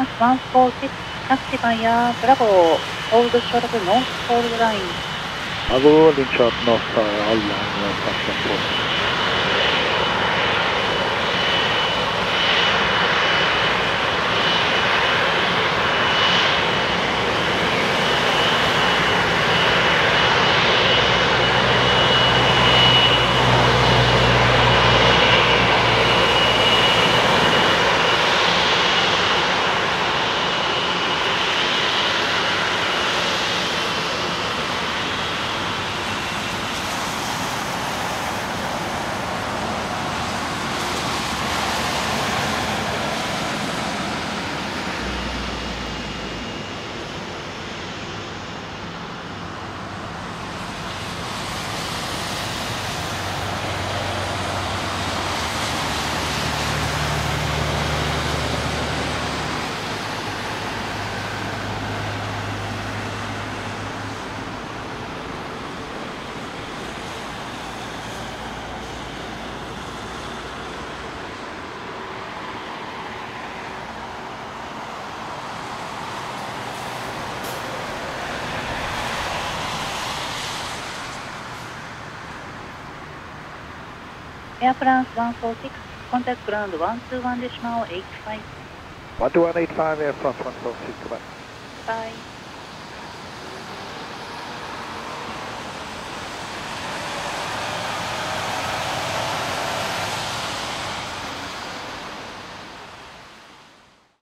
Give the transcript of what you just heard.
ランス146、タクシーバイヤー、ブラボー、ホールドショートノースホールドライン。Bravo, holding short north uh, all line, uh, function エアンス146、コンタクトグラウン Air France 146, contact ground 121.85. 121.85, Air France 146, goodbye. Bye.